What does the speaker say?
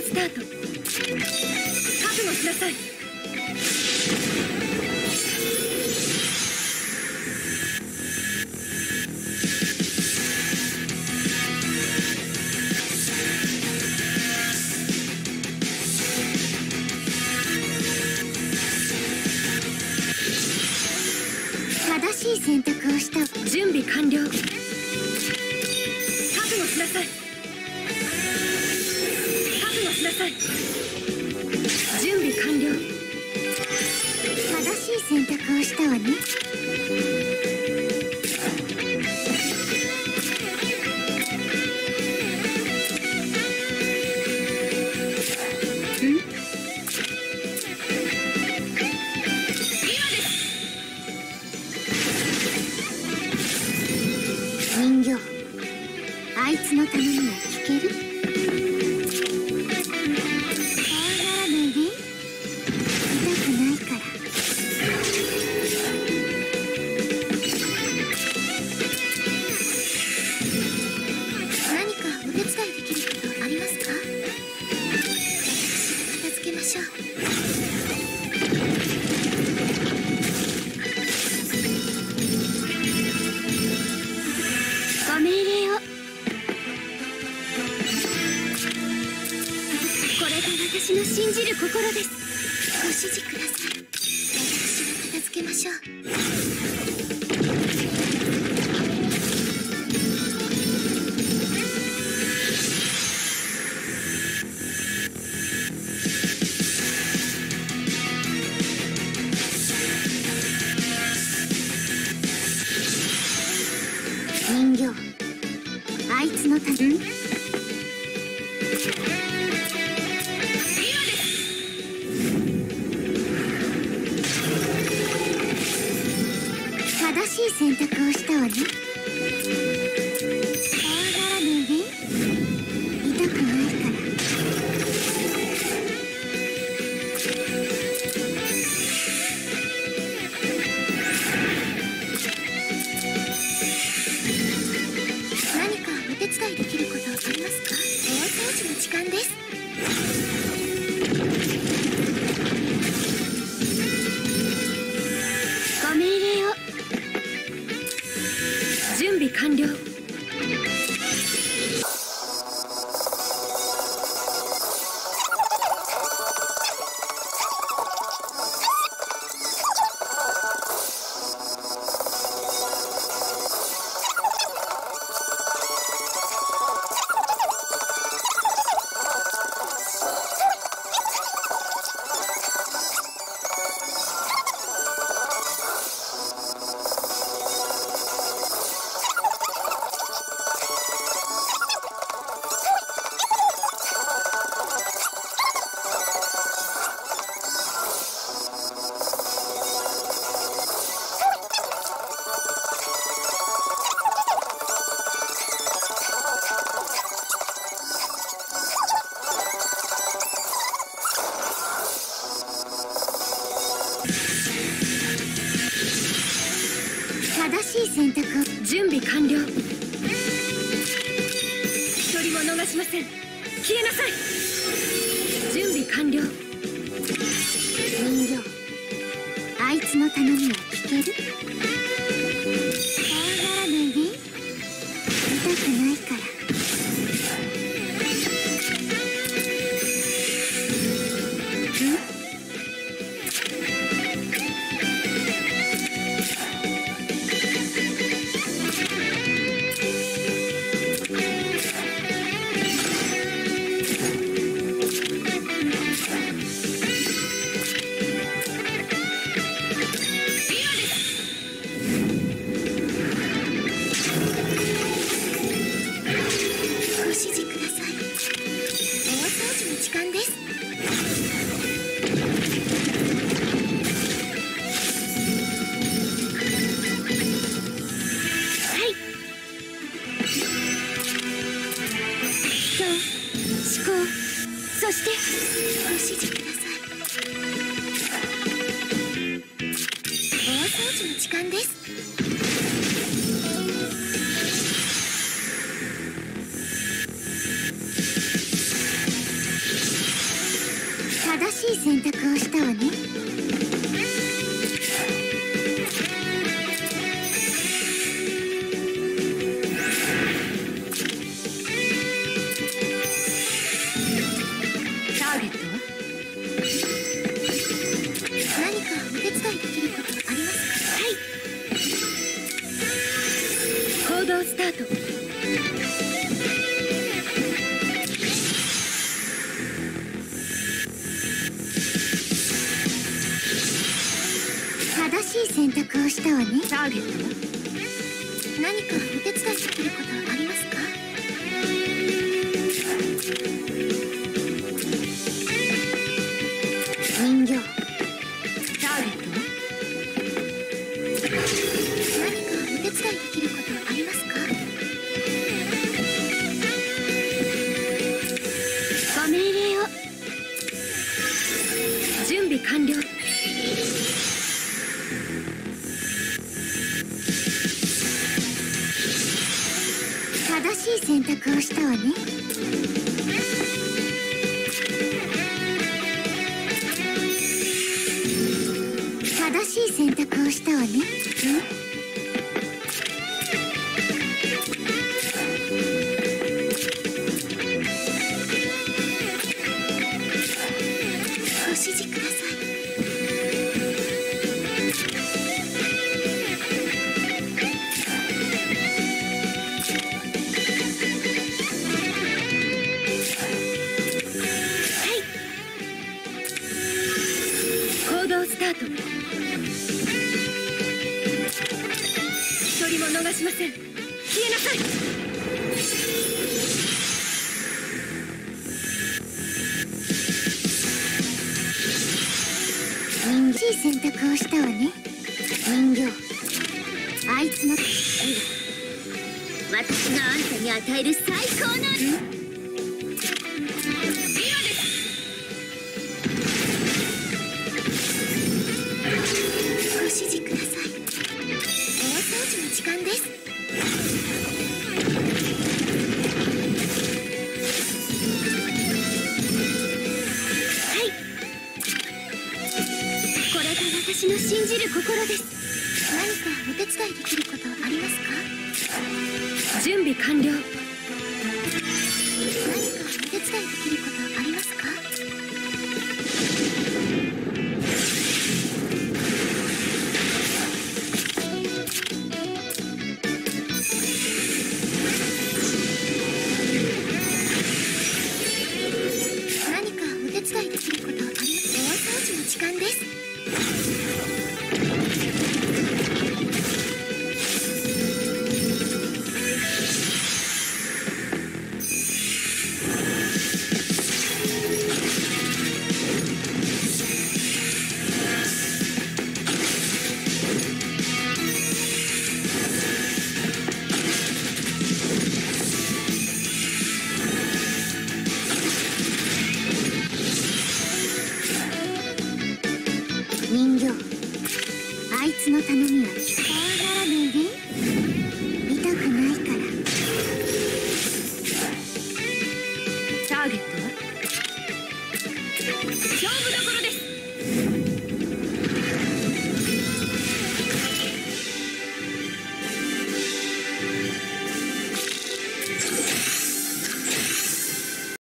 スタート。覚悟しなさい。した。準備完了。覚悟しなさい。覚悟しなさい。準備完了。正しい選択をしたわね。のためには聞ける。私の信じる心です。ご指示ください。私が片付けましょう。人形。あいつのたん正しい選択をしたわね。準備完了。一人も逃しません。消えなさい。準備完了。人形。あいつの頼みは聞ける？怖がらないで。痛くないから。い選択をしたわね。選択をしたわね。ターゲットは何かお手伝いできることはありますか？選択をしたわね。正しい選択をしたわね。せん。消えなさい。人形選択をしたわね。人形。あいつの。私があんたに与える最高の私の信じる心です。何かお手伝いできることありますか？準備完了。何かお手伝いできることあります